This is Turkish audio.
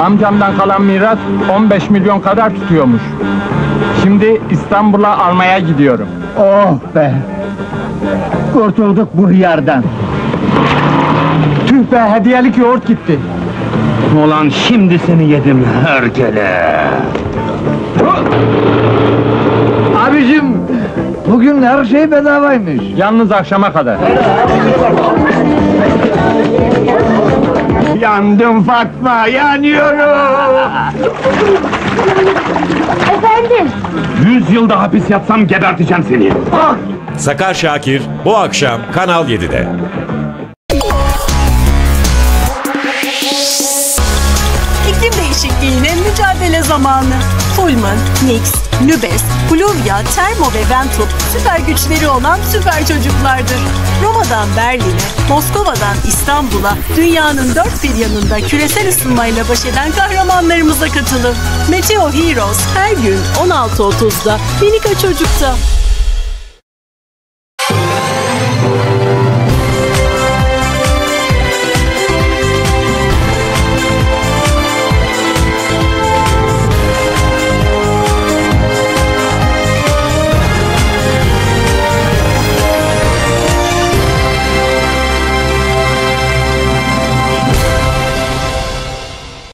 Amcamdan kalan miras 15 milyon kadar tutuyormuş. Şimdi İstanbul'a almaya gidiyorum. Oh be! Kurtulduk bu hıyardan. Tüh be hediyelik yoğurt gitti. Ulan şimdi seni yedim herkele. Abicim, bugün her şey bedavaymış. Yalnız akşama kadar. Yandım Fatma, yanıyorum. Efendim? Yüz yılda hapis yatsam geberteceğim seni. Sakar Şakir bu akşam Kanal 7'de. Değişikliğine mücadele zamanı. Pullman, Nix, Nubes, Pluvia, Termo ve Ventrup süper güçleri olan süper çocuklardır. Roma'dan Berlin'e, Moskova'dan İstanbul'a, dünyanın dört bir yanında küresel ısınmayla baş eden kahramanlarımıza katılın. Meteo Heroes her gün 16.30'da Minika Çocuk'ta.